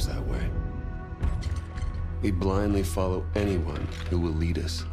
lives that way. We blindly follow anyone who will lead us,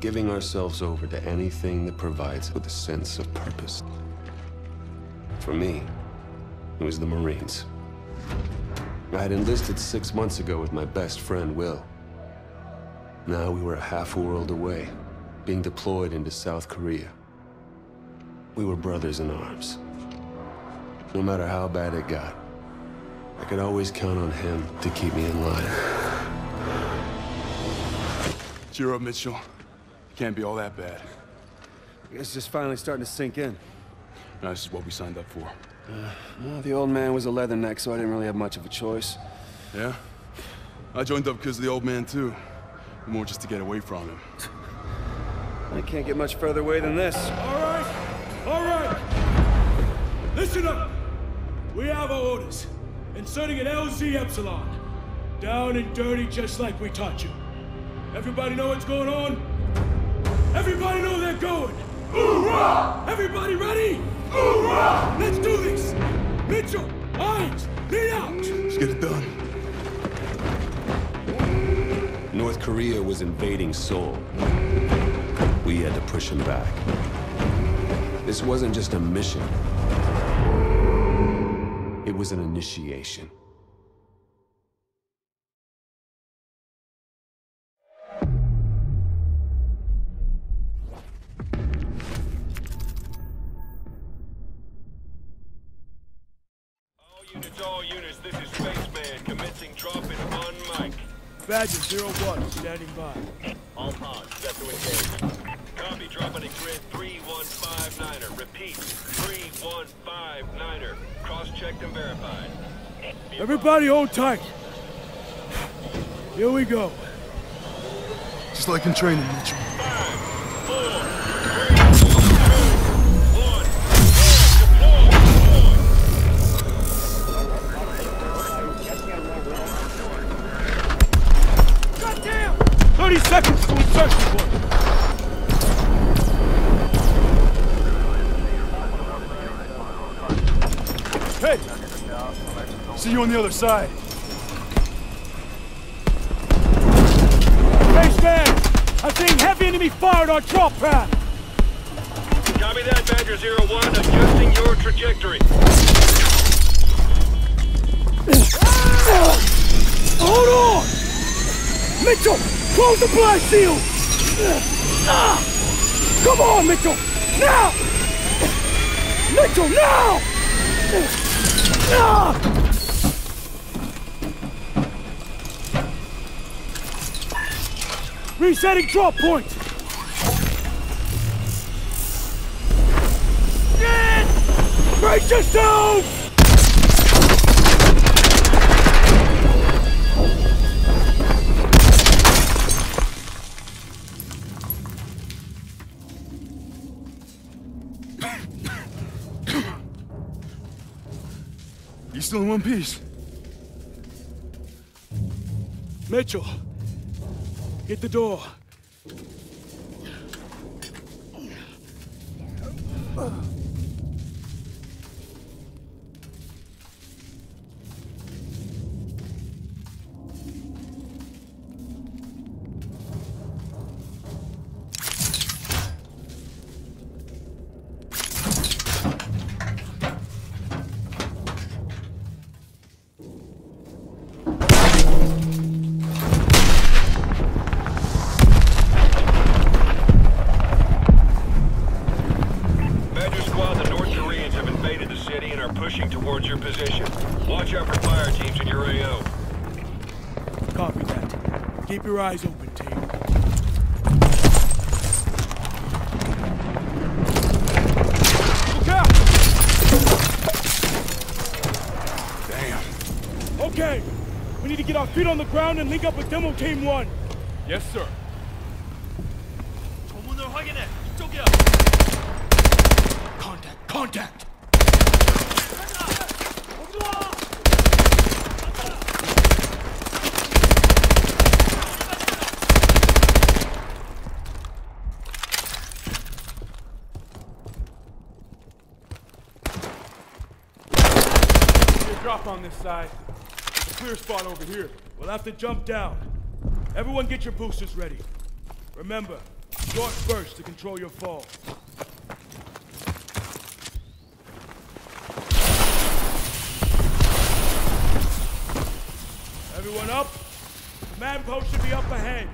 giving ourselves over to anything that provides with a sense of purpose. For me, it was the Marines. I had enlisted six months ago with my best friend, Will. Now we were a half world away, being deployed into South Korea. We were brothers in arms. No matter how bad it got, I could always count on him to keep me in line. Cheer up, Mitchell. Can't be all that bad. I guess it's just finally starting to sink in. No, this is what we signed up for. Uh, well, the old man was a leatherneck, so I didn't really have much of a choice. Yeah? I joined up because of the old man, too. More just to get away from him. I can't get much further away than this. All right, all right. Listen up. We have our orders. Inserting an LZ Epsilon. Down and dirty just like we taught you. Everybody know what's going on? Everybody know they're going. Hoorah! Everybody ready? Hoorah! Let's do this. Mitchell, Hines, lead out. Let's get it done. North Korea was invading Seoul. We had to push him back. This wasn't just a mission. It was an initiation. All units, all units, this is Spaceman, commencing dropping on mic. Badger 01, standing by. All pods, set to engage. Copy, dropping at grid 3159er. Repeat, 3159er. Cross-checked and verified. Everybody hold tight. Here we go. Just like in training, Mitchell. Five, four, three, two, one. Deploy! 30 seconds to insertion point. See you on the other side. Spaceman! I'm seeing heavy enemy fire at our drop pad! Copy that, Badger 01, adjusting your trajectory. Hold on! Mitchell! Close the blast shield! Ah! Come on, Mitchell! Now! Mitchell, now! Resetting drop point! Brace yourself! You still in one piece? Mitchell, hit the door. Pushing towards your position. Watch out for fire teams in your AO. Copy that. Keep your eyes open, team. Look out! Damn. Okay, we need to get our feet on the ground and link up with Demo Team 1. Yes, sir. Drop on this side. There's a clear spot over here. We'll have to jump down. Everyone get your boosters ready. Remember, short first to control your fall. Everyone up? Command post should be up ahead.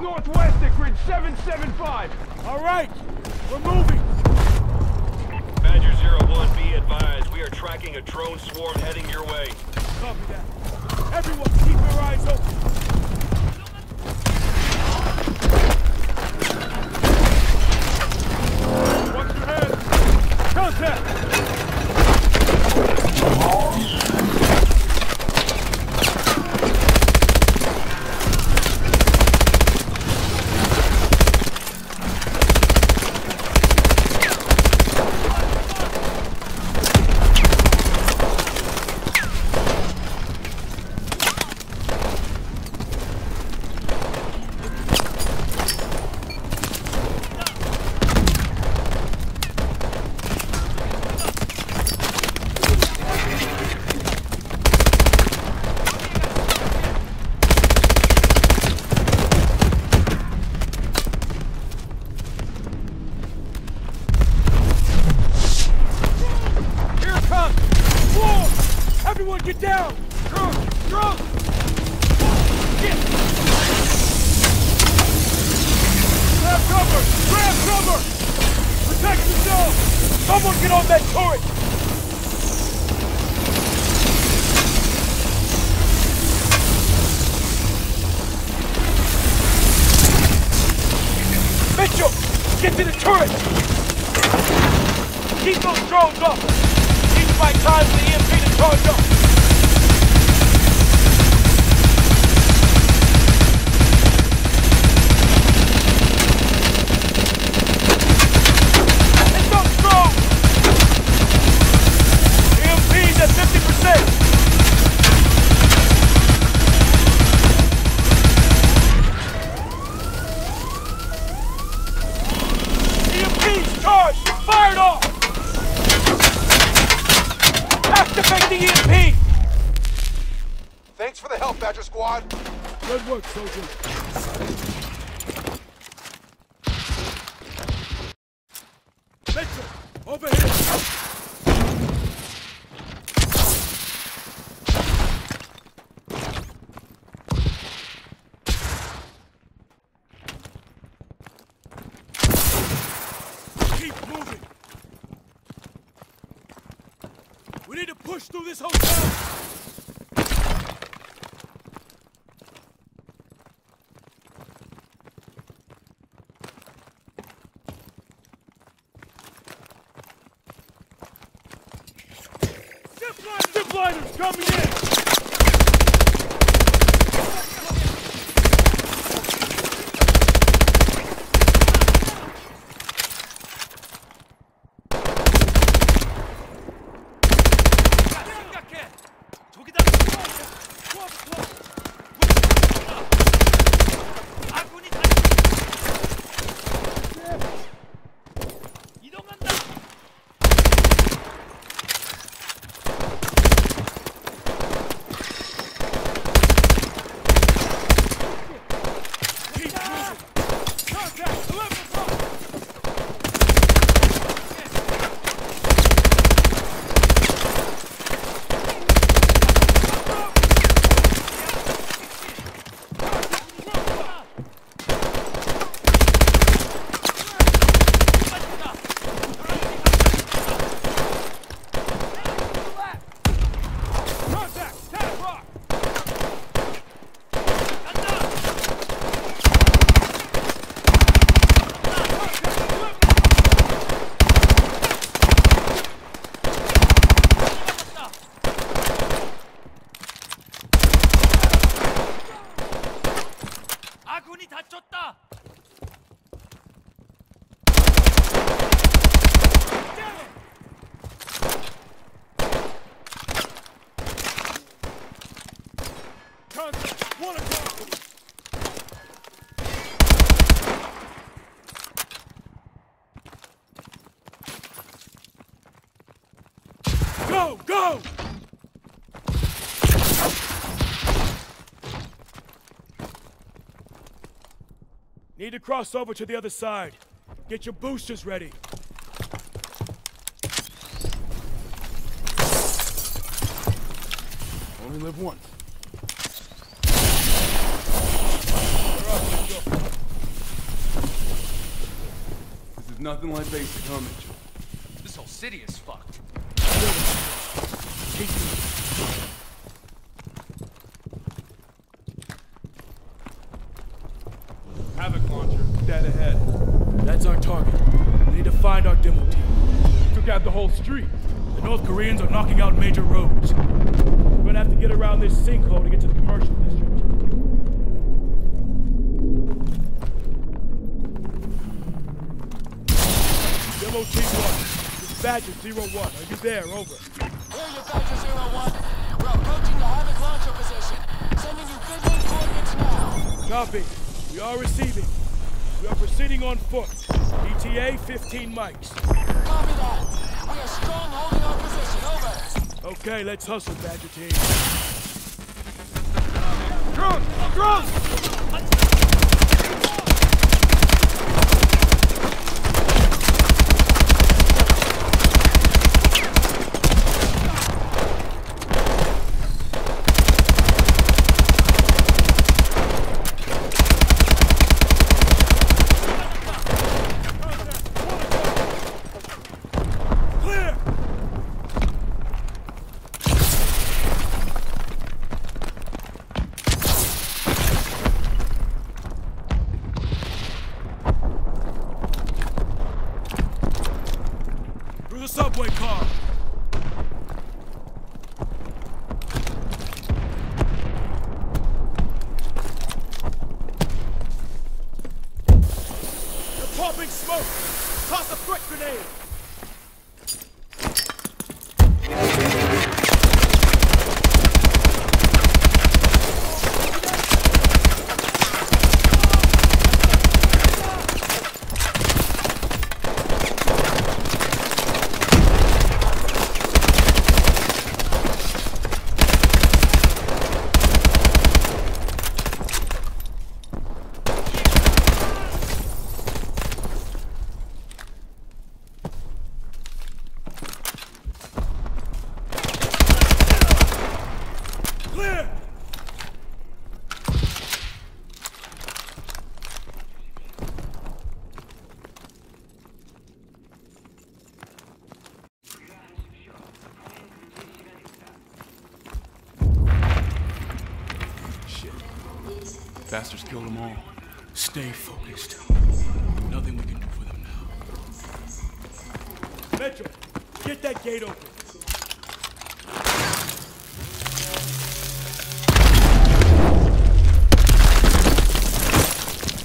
Northwest at grid 775! All right, we're moving. Badger 01, be advised. We are tracking a drone swarm heading your way. Copy that. Everyone, keep your eyes open. Get down. Drone. Drone. Get. Grab cover. Grab cover. Protect yourself. Someone get on that turret. Mitchell, get to the turret. Keep those drones up! Keep my time for the EMP to charge up! Good. Mitchell, over here! We need to push through this hotel! Coming in! Go, go! Need to cross over to the other side. Get your boosters ready. Only live once. This is nothing like basic, huh, Mitchell? This whole city is fucked. Havoc launcher, dead ahead. That's our target. We need to find our demo team. Took out the whole street. The North Koreans are knocking out major roads. We're gonna have to get around this sinkhole to get to the commercial district. Demo Team 1, this is Badger 01. Are you there? Over. Hear you, Badger Zero One. We're approaching the Havoc launcher position. Sending you coordinates now. Copy. We are receiving. We are proceeding on foot. ETA 15 mics. Copy that. We are strong holding our position. Over. Okay, let's hustle, Badger Team. Drone! Drone! Clear! Through the subway car. They're popping smoke! Toss a quick grenade! Bastards killed them all. Stay focused. Nothing we can do for them now. Metro, get that gate open.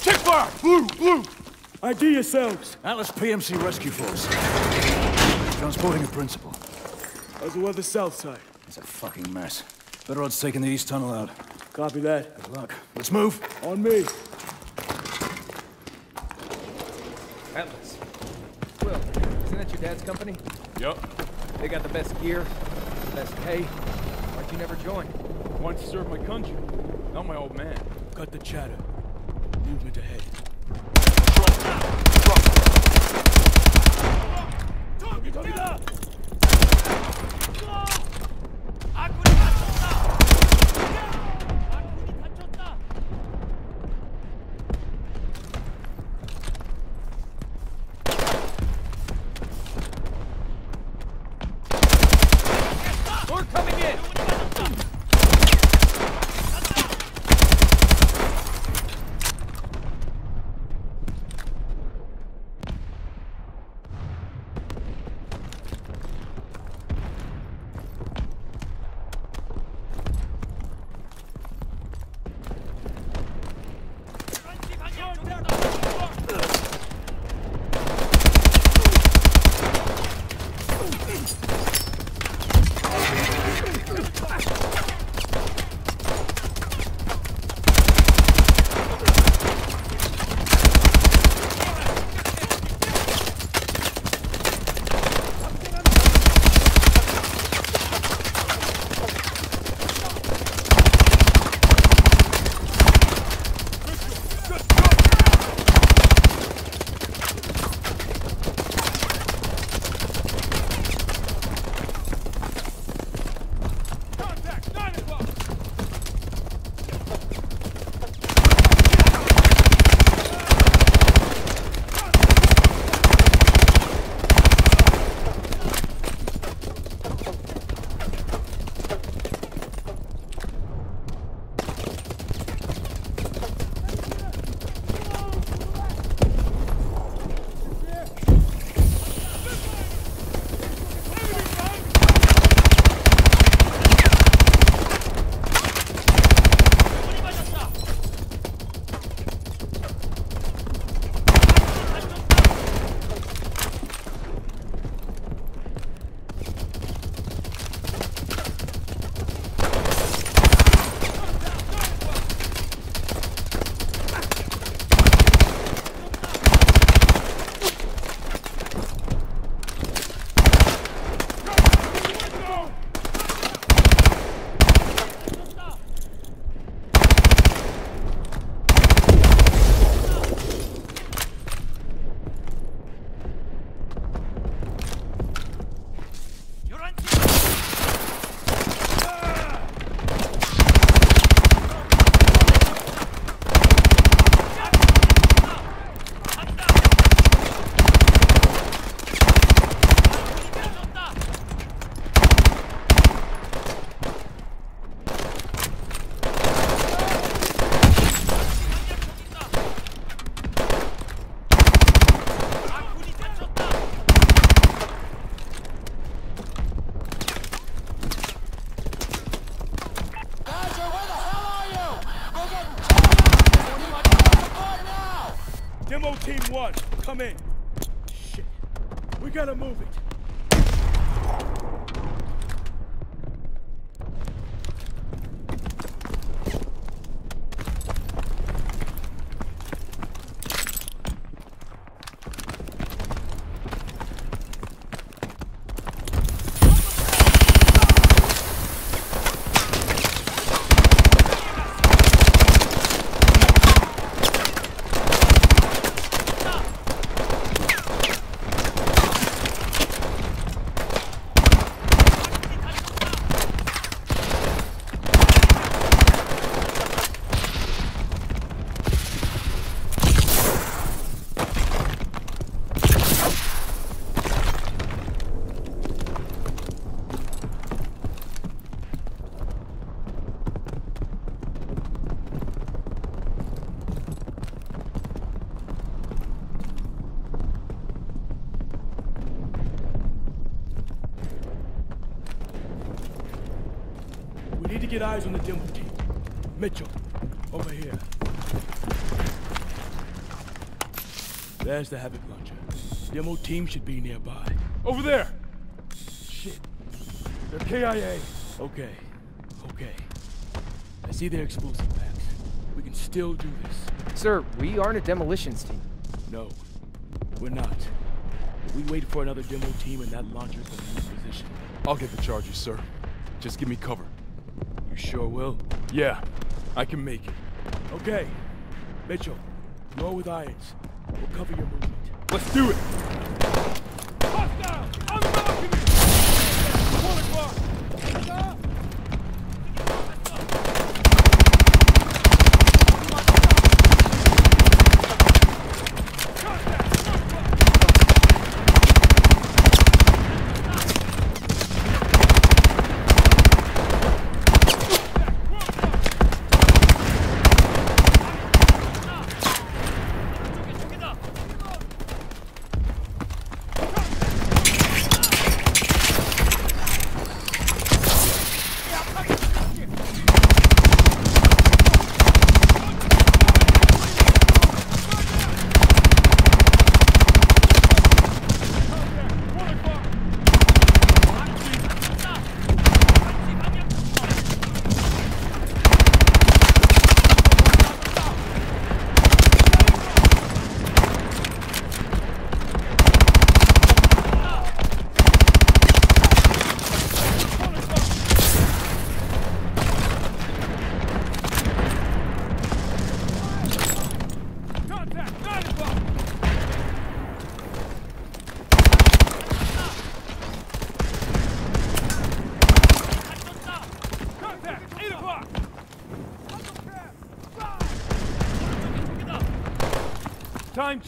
Check fire! Blue! Blue! ID yourselves. Atlas PMC Rescue Force. Transporting a principal. How's the weather south side? It's a fucking mess. Better odds taking the east tunnel out. Copy that. Good luck. Let's move. On me. Atlas. Will, isn't that your dad's company? Yup. They got the best gear, the best pay. Why'd you never join? Wanted to serve my country. Not my old man. Cut the chatter. Movement ahead. We're Team 1, come in. Shit. We gotta move it. Get eyes on the demo team. Mitchell, over here. There's the Havoc launcher. Demo team should be nearby. Over there! Shit. They're KIA. Okay. Okay. I see their explosive packs. We can still do this. Sir, we aren't a demolitions team. No, we're not. We wait for another demo team and that launcher's gonna lose position. I'll get the charges, sir. Just give me cover. You sure will? Yeah, I can make it. Okay. Mitchell, you're with Irons. We'll cover your movement. Let's do it! Hostile!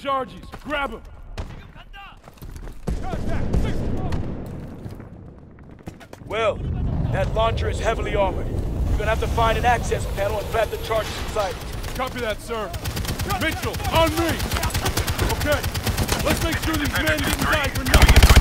Charges. Grab him. Well, that launcher is heavily armored. You're gonna have to find an access panel and plant the charges inside it. Copy that, sir. Mitchell, on me! Okay, let's make sure these men didn't die for nothing.